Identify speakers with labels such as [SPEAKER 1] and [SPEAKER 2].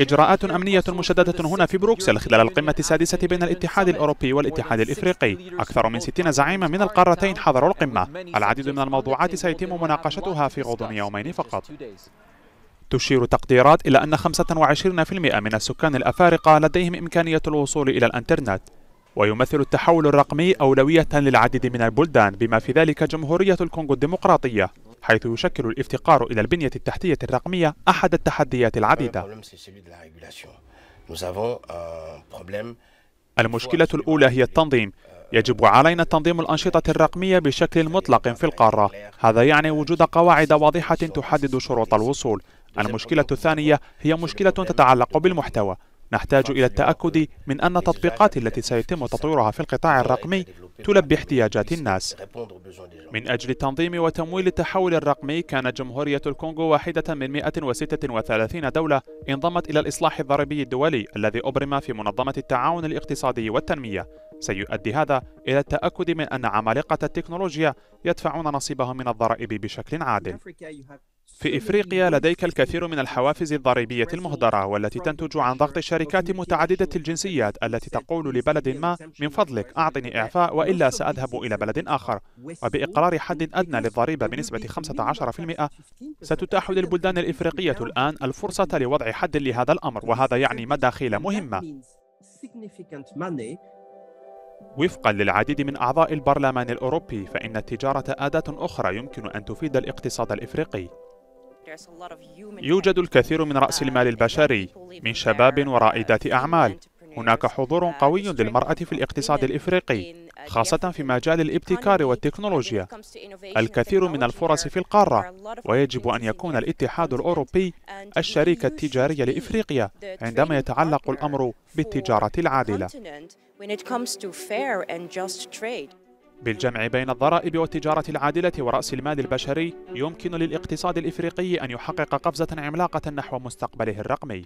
[SPEAKER 1] إجراءات أمنية مشددة هنا في بروكسل خلال القمة السادسة بين الاتحاد الأوروبي والاتحاد الإفريقي. أكثر من 60 زعيما من القارتين حضروا القمة. العديد من الموضوعات سيتم مناقشتها في غضون يومين فقط. تشير تقديرات إلى أن 25% من السكان الأفارقة لديهم إمكانية الوصول إلى الإنترنت ويمثل التحول الرقمي أولوية للعديد من البلدان بما في ذلك جمهورية الكونغو الديمقراطية. حيث يشكل الافتقار إلى البنية التحتية الرقمية أحد التحديات العديدة. المشكلة الأولى هي التنظيم. يجب علينا تنظيم الأنشطة الرقمية بشكل مطلق في القارة. هذا يعني وجود قواعد واضحة تحدد شروط الوصول. المشكلة الثانية هي مشكلة تتعلق بالمحتوى. نحتاج إلى التأكد من أن التطبيقات التي سيتم تطويرها في القطاع الرقمي تلبي احتياجات الناس. من أجل تنظيم وتمويل التحول الرقمي كانت جمهورية الكونغو واحدة من 136 دولة انضمت إلى الإصلاح الضريبي الدولي الذي أبرم في منظمة التعاون الاقتصادي والتنمية. سيؤدي هذا إلى التأكد من أن عمالقة التكنولوجيا يدفعون نصيبهم من الضرائب بشكل عادل. في إفريقيا لديك الكثير من الحوافز الضريبية المهدرة والتي تنتج عن ضغط الشركات متعددة الجنسيات التي تقول لبلد ما من فضلك أعطني إعفاء وإلا سأذهب إلى بلد آخر. وبإقرار حد أدنى للضريبة بنسبة 15% ستتاح للبلدان الإفريقية الآن الفرصة لوضع حد لهذا الأمر وهذا يعني مداخيل مهمة. وفقا للعديد من أعضاء البرلمان الأوروبي فإن التجارة أداة أخرى يمكن أن تفيد الاقتصاد الإفريقي. يوجد الكثير من رأس المال البشري من شباب ورائدات أعمال. هناك حضور قوي للمرأة في الاقتصاد الإفريقي خاصة في مجال الابتكار والتكنولوجيا. الكثير من الفرص في القارة. ويجب أن يكون الاتحاد الأوروبي الشريك التجاري لإفريقيا عندما يتعلق الأمر بالتجارة العادلة. بالجمع بين الضرائب والتجارة العادلة ورأس المال البشري يمكن للاقتصاد الإفريقي أن يحقق قفزة عملاقة نحو مستقبله الرقمي.